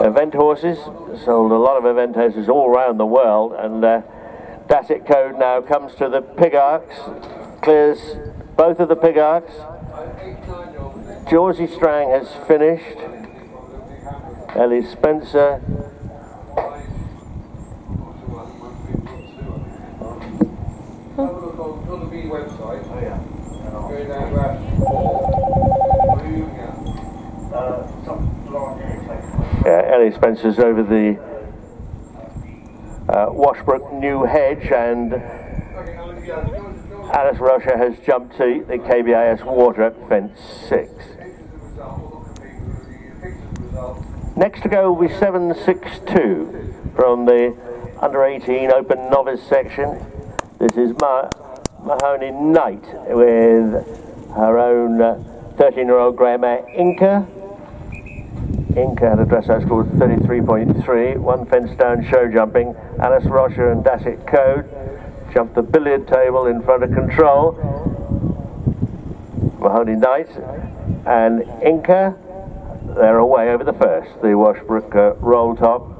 event horses. Sold a lot of event horses all around the world, and uh, Dassett Code now comes to the pig arcs, clears both of the pig arcs. Georgie Strang has finished. Ellie Spencer. Yeah, Ellie Spencer's over the uh, Washbrook New Hedge and Alice Rocha has jumped to the KBIS water at fence 6. Next to go will be 762 from the under 18 open novice section. This is Ma Mahoney Knight with her own 13 year old grey mare Inca. Inca had a dressage score of 33.3, one fence down show jumping. Alice Rocha and Dassett Code jumped the billiard table in front of control. Mahoney Knight and Inca, they're away over the first, the Washbrook uh, roll top.